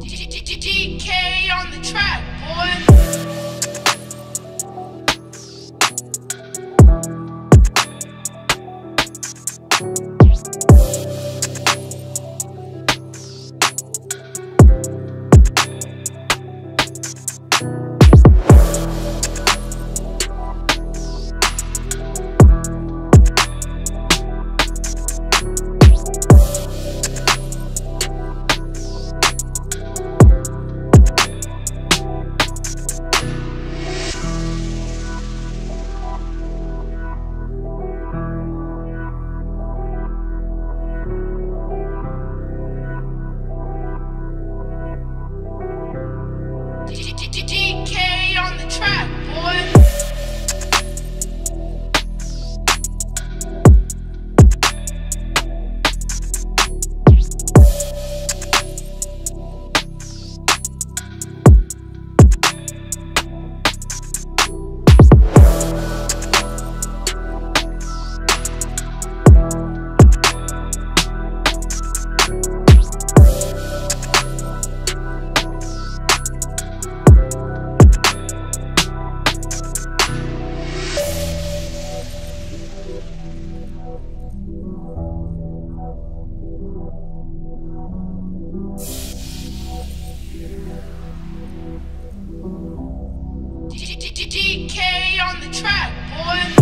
DK on the track, boy. DK on the track.